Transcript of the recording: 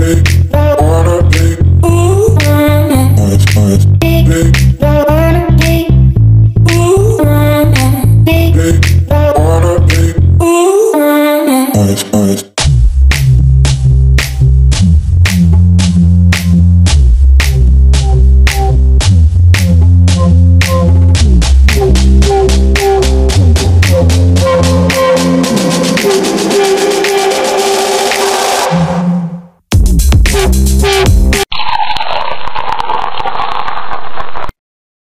You.